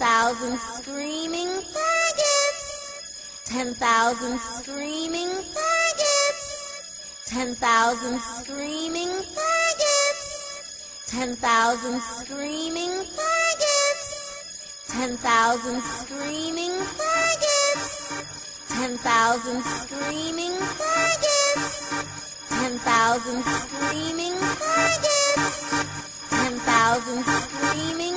Ten thousand screaming faggots. Ten thousand screaming faggots. Ten thousand screaming faggots. Ten thousand screaming faggots. Ten thousand screaming faggots. Ten thousand screaming faggots. Ten thousand screaming faggots. Ten thousand screaming